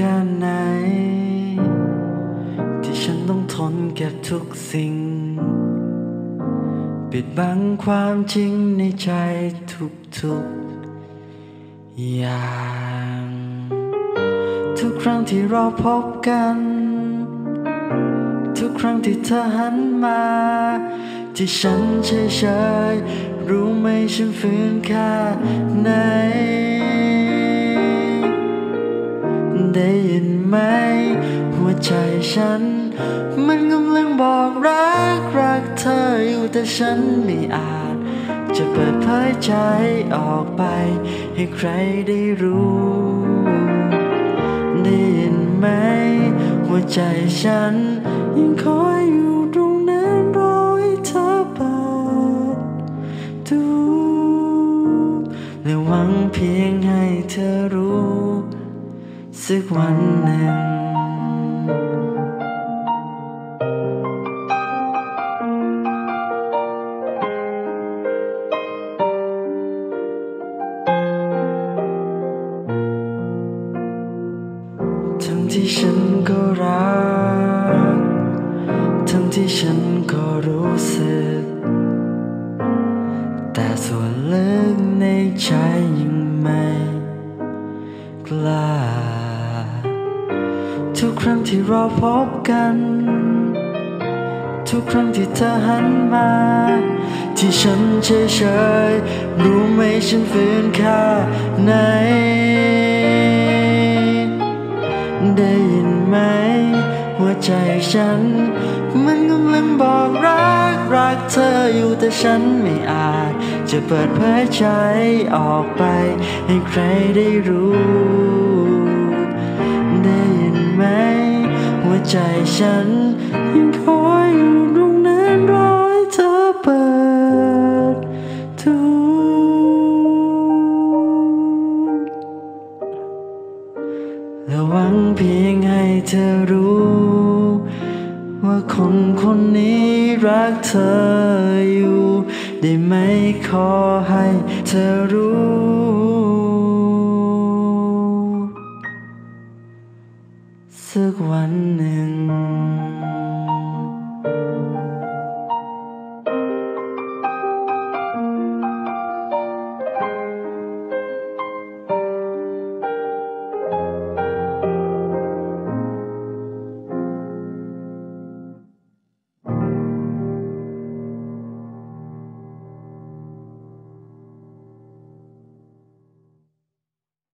แค่ไหน ที่ฉันต้องทนเก็บทุกสิ่ง ปิดบังความจริงในใจทุกๆอย่าง ทุกครั้งที่เราพบกัน ทุกครั้งที่เธอหันมา ที่ฉันเฉยๆรู้ไหมฉันฝืนแค่ไหน ไหม หัวใจฉัน มันกำลังบอกรักรักเธออยู่แต่ฉันไม่อาจ จะเปิดเผยใจออกไป ให้ใครได้รู้ได้ยินไหม หัวใจฉัน ยังคอยอยู่ตรงนั้นรอให้เธอเปิดดูและหวังเพียงให้เธอรู้ สักวันหนึ่ง ทั้งที่ฉันก็รัก ทั้งที่ฉันก็รู้สึก แต่ส่วนลึกในใจยัง รั้งที่เราพบกัน ทุกครั้งที่เธอหันมา ที่ฉันเฉยๆรู้ไหมฉันฝืนค่ไหน ได้ยินไหม หัวใจฉัน มันกำลังบอกรัก รักเธออยู่แต่ฉันไม่อาจ จะเปิดเผยใจออกไป ให้ใครได้รู้ ใจฉัน ยังคอยอยู่ตรงนั้นรอให้เธอเปิดดูและหวังเพียงให้เธอรู้ ว่าคนคนนี้รักเธออยู่ ได้ไหมขอให้เธอรู้ สักวันหนึ่ง